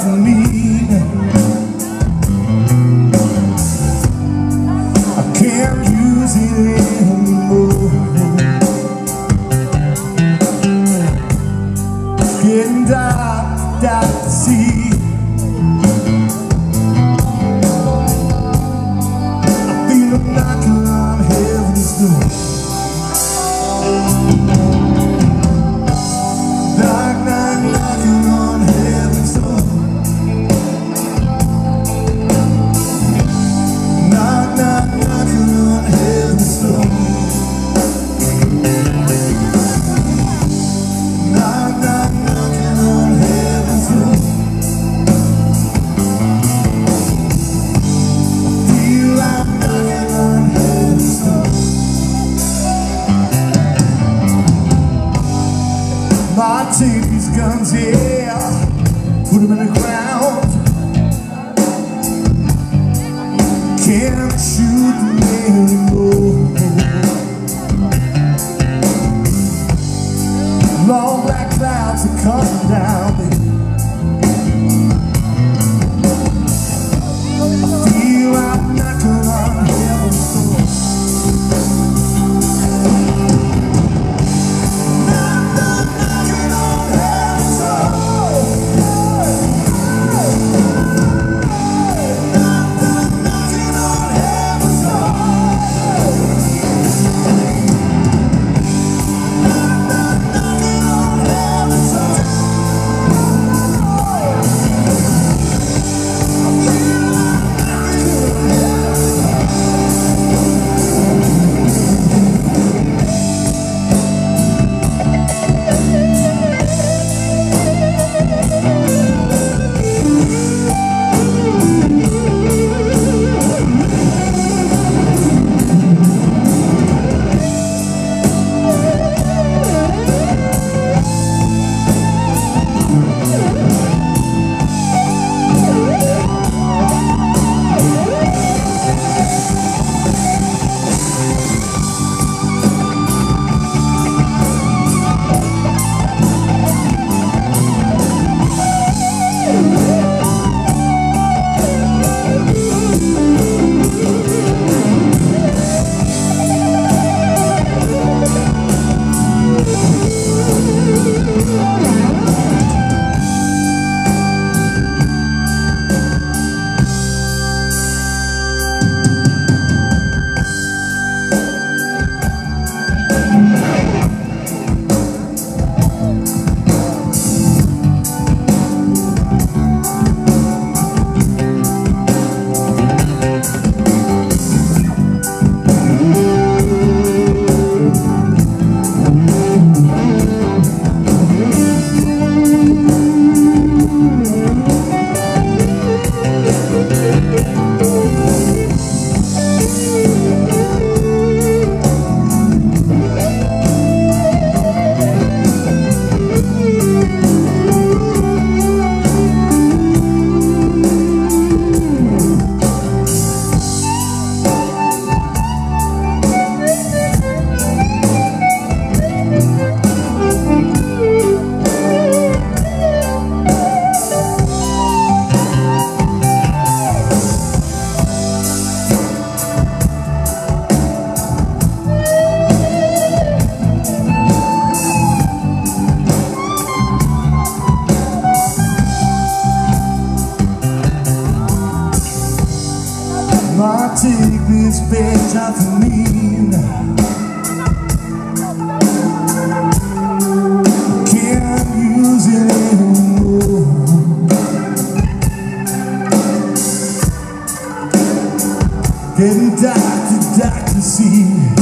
for me. Take these guns, yeah. Put them in the ground. I take this bitch out for me? Can't use it anymore Getting doctor, doctor, see